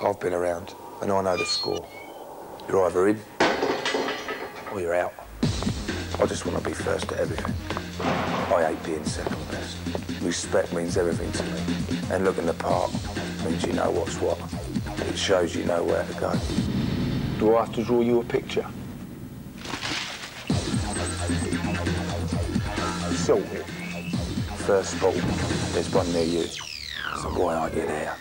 I've been around, and I know the score. You're either in, or you're out. I just want to be first at everything. I hate being second best. Respect means everything to me. And looking the part means you know what's what. It shows you know where to go. Do I have to draw you a picture? Sorted. First Sport, there's one near you. So why aren't you there?